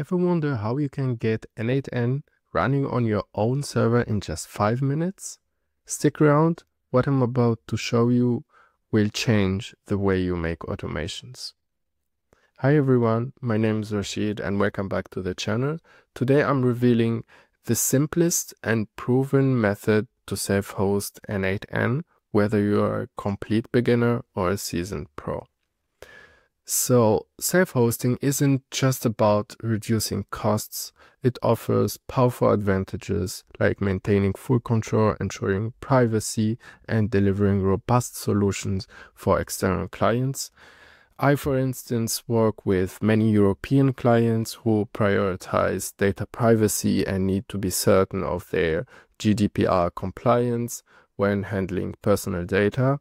Ever wonder how you can get N8N running on your own server in just 5 minutes? Stick around, what I'm about to show you will change the way you make automations. Hi everyone, my name is Rachid and welcome back to the channel. Today I'm revealing the simplest and proven method to self-host N8N, whether you are a complete beginner or a seasoned pro. So self-hosting isn't just about reducing costs, it offers powerful advantages like maintaining full control, ensuring privacy, and delivering robust solutions for external clients. I, for instance, work with many European clients who prioritize data privacy and need to be certain of their GDPR compliance when handling personal data.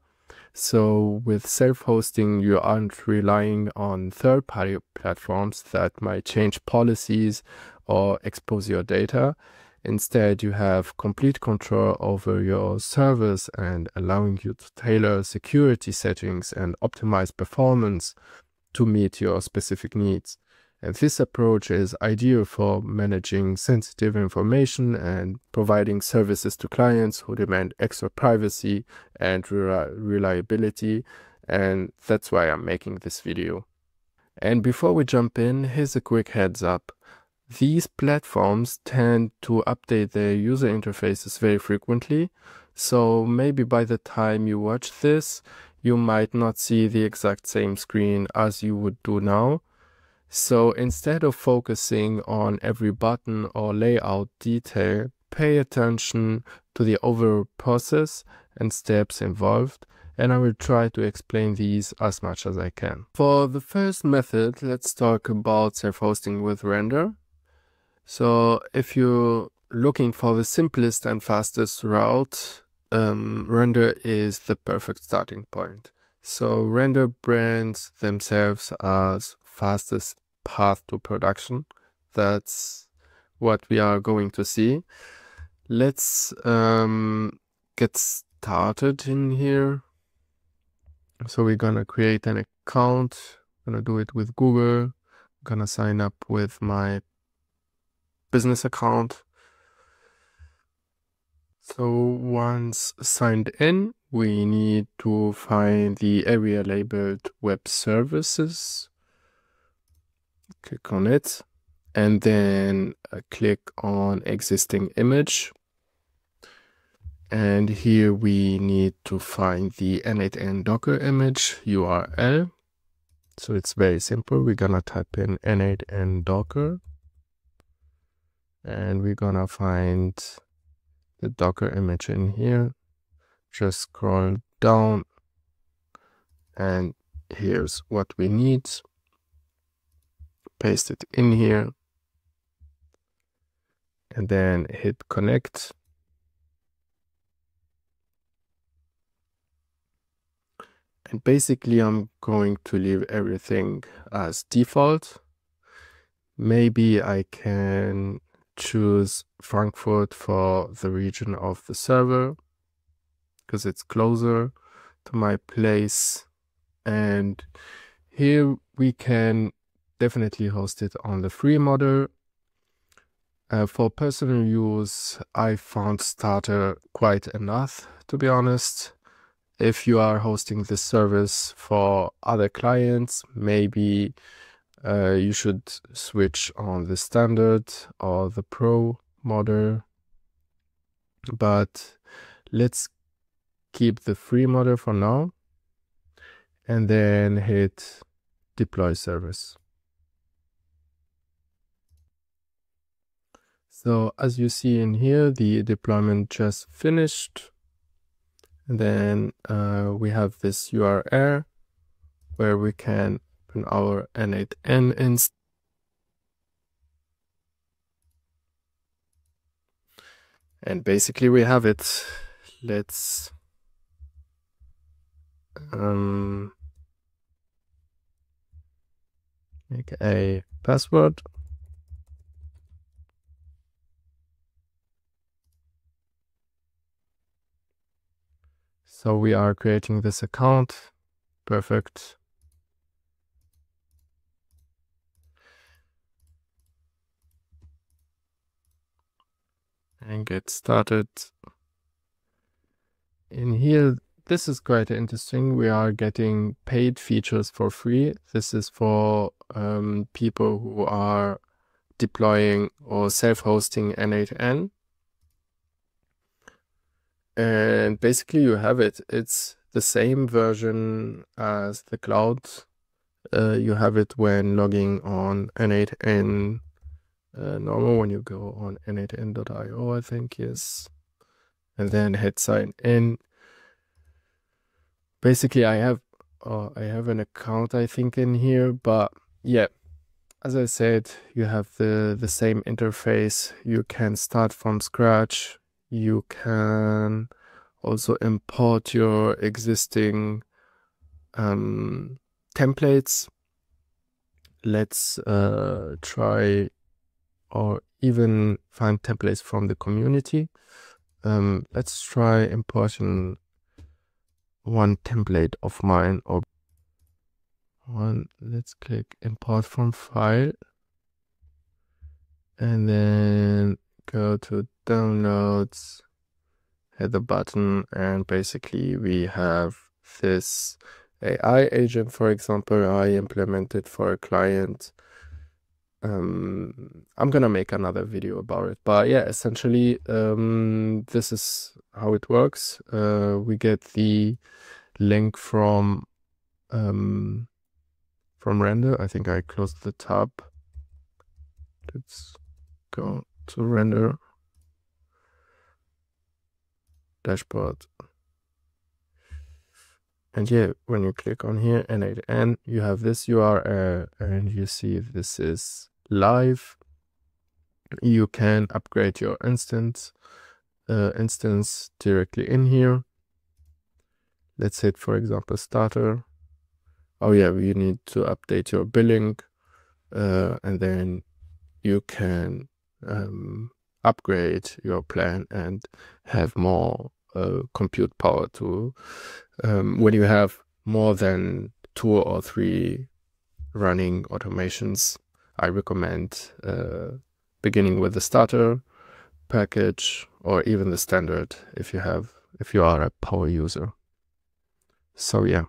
So with self-hosting, you aren't relying on third-party platforms that might change policies or expose your data. Instead, you have complete control over your servers and allowing you to tailor security settings and optimize performance to meet your specific needs. And this approach is ideal for managing sensitive information and providing services to clients who demand extra privacy and reliability. And that's why I'm making this video. And before we jump in, here's a quick heads up. These platforms tend to update their user interfaces very frequently. So maybe by the time you watch this, you might not see the exact same screen as you would do now. So instead of focusing on every button or layout detail, pay attention to the overall process and steps involved and I will try to explain these as much as I can. For the first method, let's talk about self-hosting with render. So if you're looking for the simplest and fastest route, um, render is the perfect starting point. So render brands themselves as fastest path to production. That's what we are going to see. Let's um, get started in here. So we're gonna create an account. I'm gonna do it with Google. I'm gonna sign up with my business account. So once signed in, we need to find the area labeled web services click on it and then uh, click on existing image. And here we need to find the n8n docker image url so it's very simple. We're gonna type in n8n docker. And we're gonna find the docker image in here. Just scroll down. And here's what we need paste it in here. And then hit connect. And basically I'm going to leave everything as default. Maybe I can choose Frankfurt for the region of the server because it's closer to my place. And here we can definitely host it on the free model. Uh, for personal use, I found Starter quite enough, to be honest. If you are hosting this service for other clients, maybe uh, you should switch on the standard or the pro model. But let's keep the free model for now and then hit deploy service. So as you see in here, the deployment just finished. And then uh, we have this URL where we can open our N8N instance. And basically we have it. Let's um, make a password. So we are creating this account. Perfect. And get started. In here, this is quite interesting. We are getting paid features for free. This is for um, people who are deploying or self-hosting N8N. And basically you have it. It's the same version as the cloud. Uh, you have it when logging on N8N uh, normal when you go on n8n.io, I think, yes. And then hit sign in basically I have uh, I have an account I think in here but yeah as I said you have the the same interface you can start from scratch you can also import your existing um, templates. Let's uh, try or even find templates from the community. Um, let's try importing one template of mine or one. Let's click import from file. And then go to downloads hit the button and basically we have this AI agent for example I implemented for a client. Um, I'm gonna make another video about it but yeah essentially um, this is how it works. Uh, we get the link from um, from render. I think I closed the tab. Let's go to render dashboard. And yeah when you click on here n8n you have this url and you see if this is live. You can upgrade your instance uh, instance directly in here. Let's hit for example starter. Oh yeah you need to update your billing uh, and then you can um, upgrade your plan and have more uh, compute power to um, when you have more than two or three running automations I recommend uh, beginning with the starter package or even the standard if you have if you are a power user. So yeah.